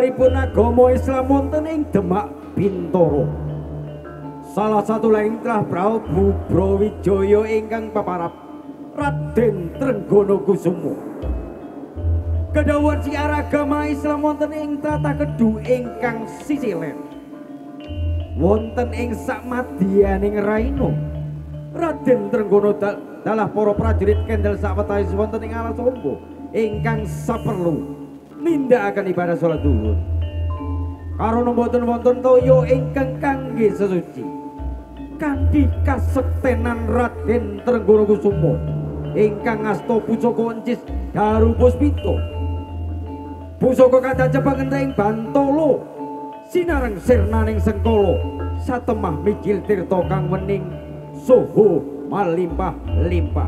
Wekdal mekaripun agama Islam wonten ing Demak Bintoro. Salah satu lengkah Prabu Brawijaya ingkang paparap Raden Trenggono Kusumo. Kedawan siar agama Islam wonten ing tata kedu ingkang sisilen. Wonten ing sakmadyaning raino. Raden Trenggono dal dalah para prajurit kendel sawetawis wonten ing alas ombo ingkang saperlu nindakaken ibadah salat zuhur. Karana boten wonten toya ingkang kangge sesuci. Kanthi kasektenan Raden Trenggono Kusumo ingkang asta pusaka encis Daru Puspito. Pusaka kadah jepangen ing Bantolo. Sinareng sirnaning sengkala satemah mijil tirta kang wening soho malimpah-limpah.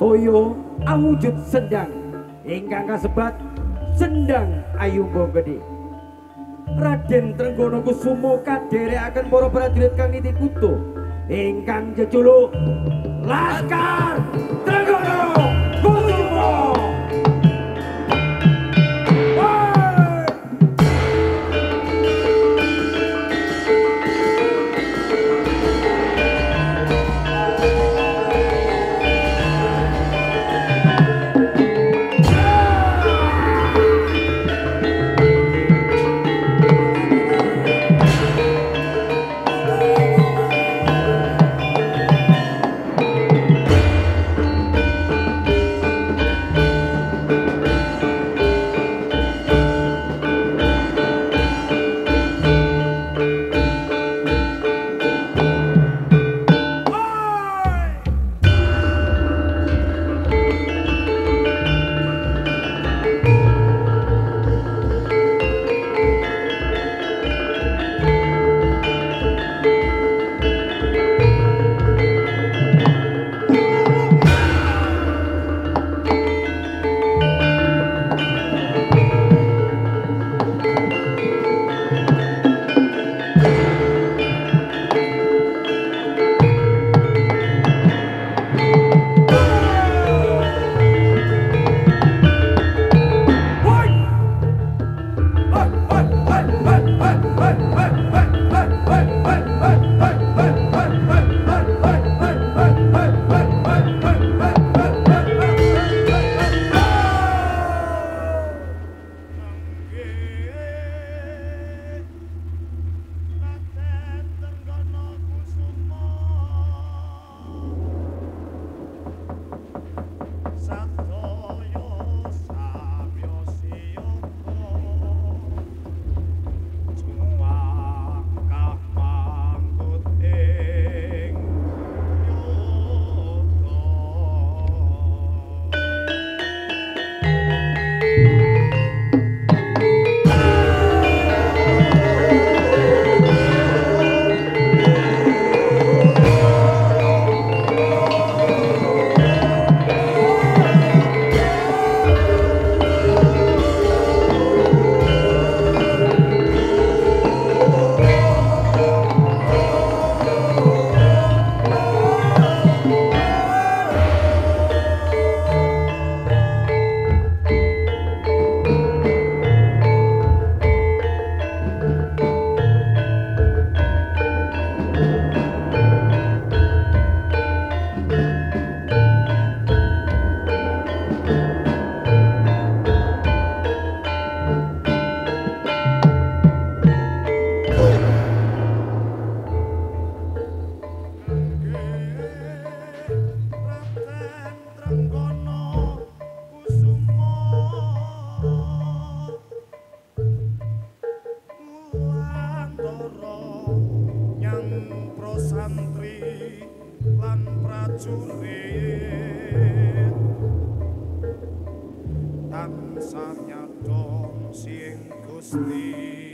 Toyo awujud sendang ingkang kasebat sendang ayumba gede. Raden Trenggono Kusumo kaderekaken para prajurit kang nitih kuto ingkang jejuluk Laskar Trenggono nyadong sing Gusti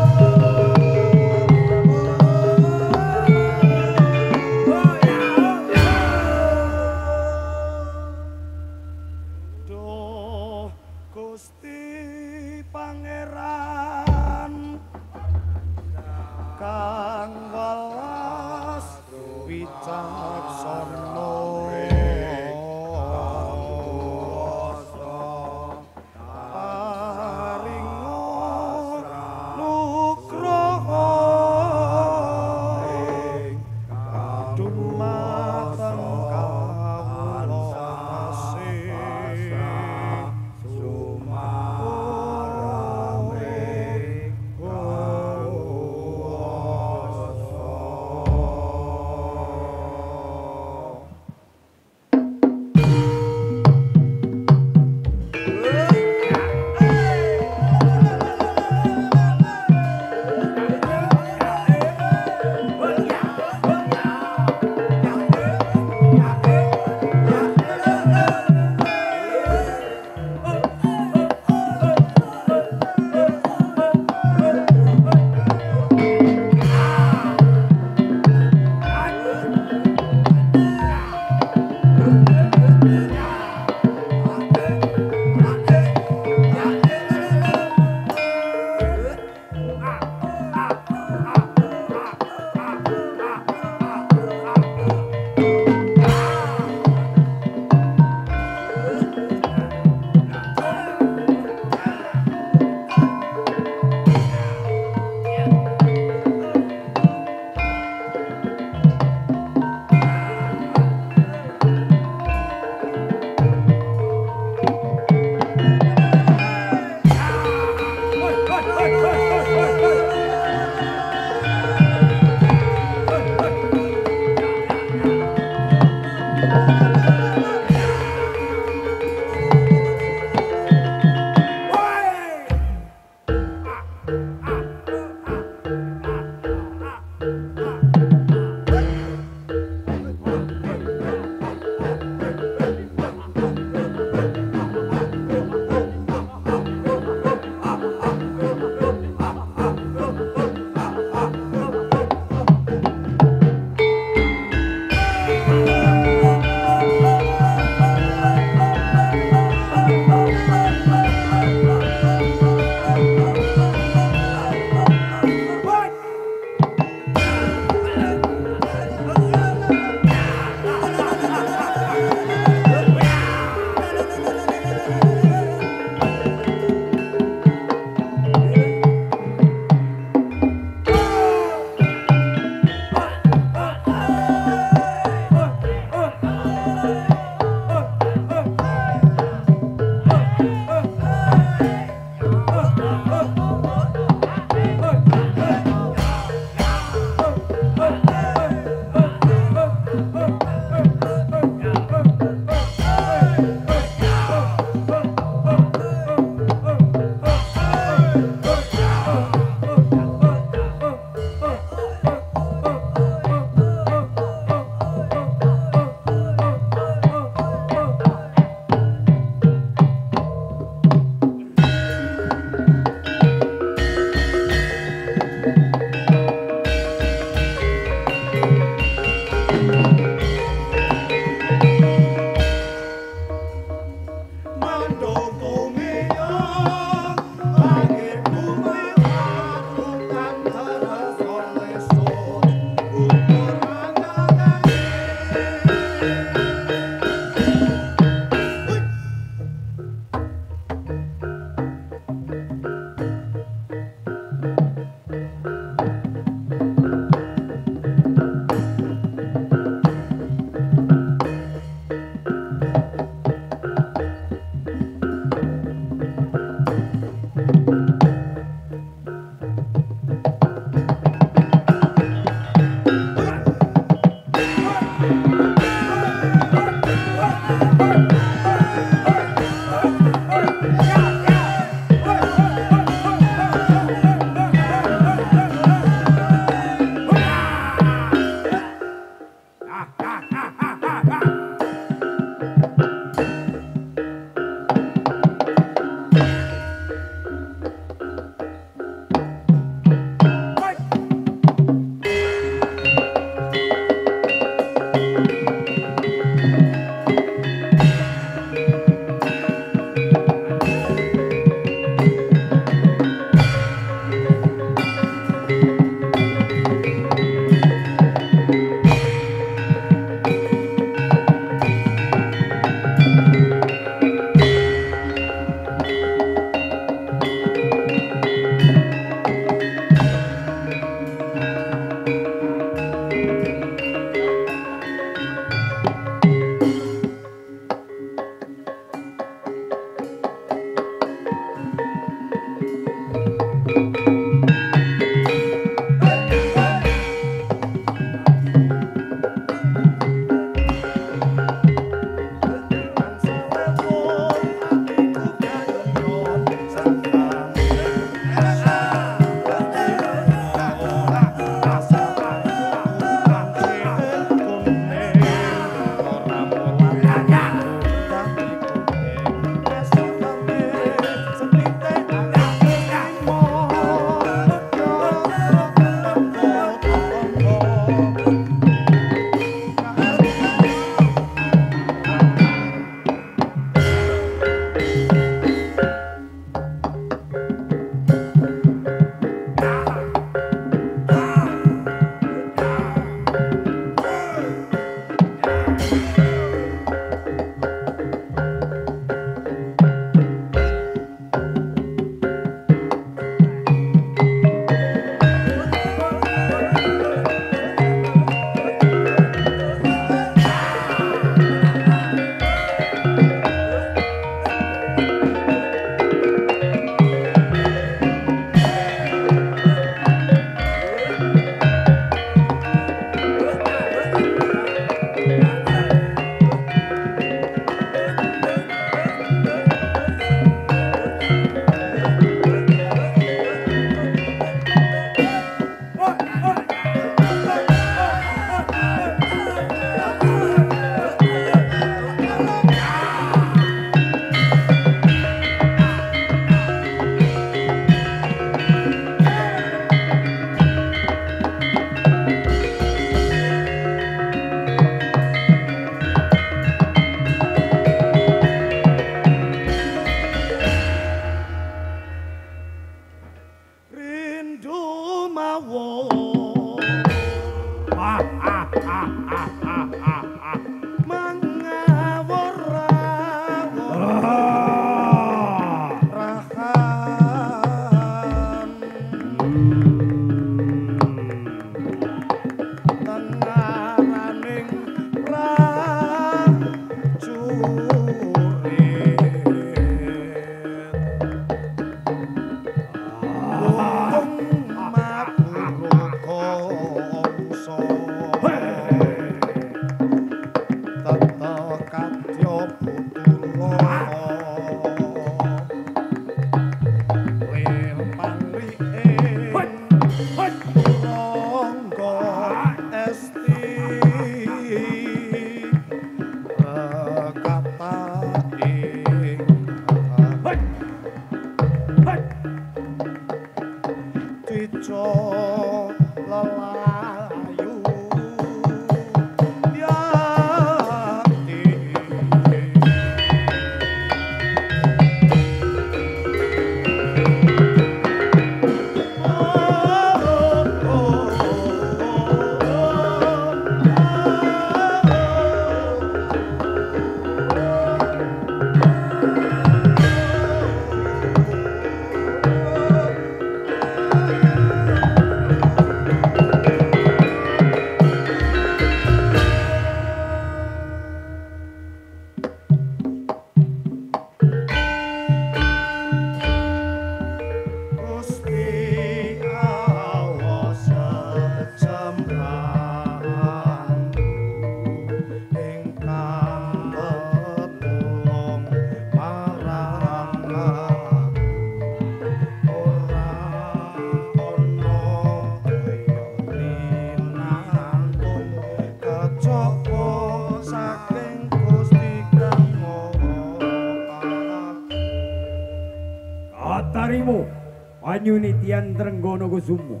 Anyunitian Trenggono Kusumo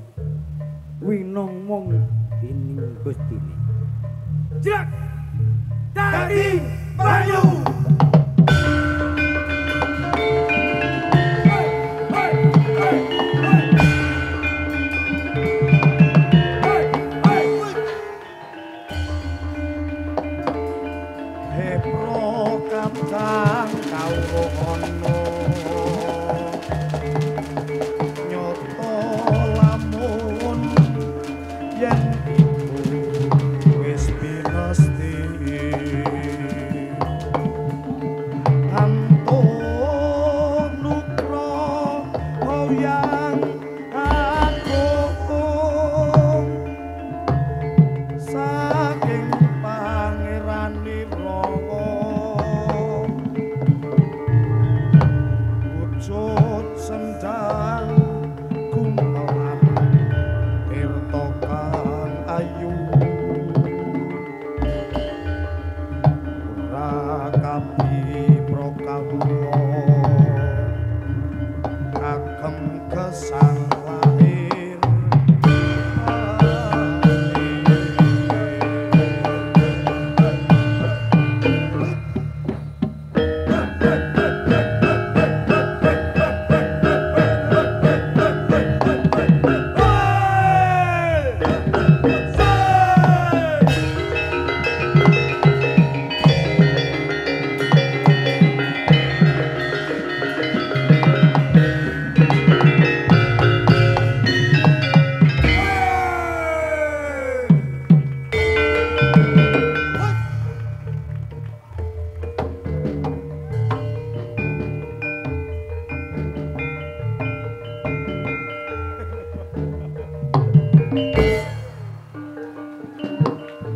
Winong mong ining gustine. Jrak Daging kami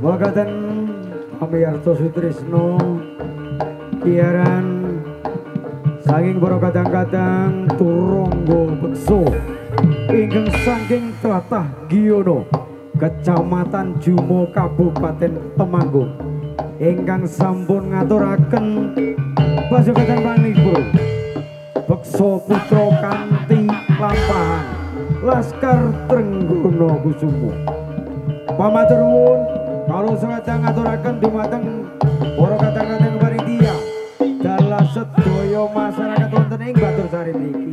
Wagaten Amiyarto Sutrisno Kiaran Saking para kadang-kadang Turonggo Bekso Ingkang saking Tlatah Giono Kecamatan Jumo Kabupaten Temanggung. Ingkang sampun ngaturaken Pasukan Panglipur Bekso Putra Kanti Lampahan Laskar Trenggono Kusumo. Pamatur nuwun kalau sedang ngaturaken dumateng. Para kadang-kadang panitia dalah sedaya masyarakat wonten ing Batursari niki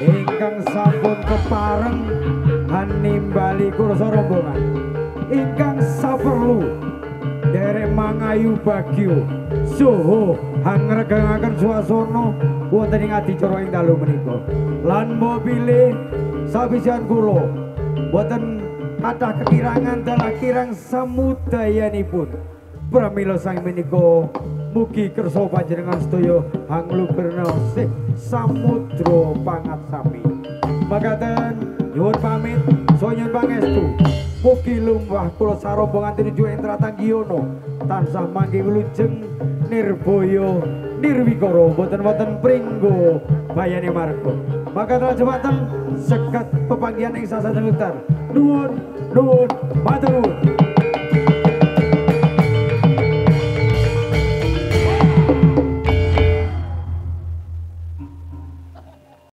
ingkang sampun kepareng hanimbali kursa rombongan. Ingkang saperlu derek mangayu bagyo soho hangregangaken suasana wonten ing adicara ing dalu menika. Lan mobile sabisan kula boten kathah kekirangan dalah kirang samudayanipun pramila sang menika mugi kersa panjenengan sedaya hangluberna sih samudra pangat sami. Makaten nyuwun pamit. Sonya pangestu mugi lumbah kula sarombongan tinuju ing Tratanggiyono tansah mangke wilujeng nirbaya nirwikara boten-boten pringgo bayane marga maka adalah jembatan sekat pepanggian yang sasa dan nuwun nuwun matur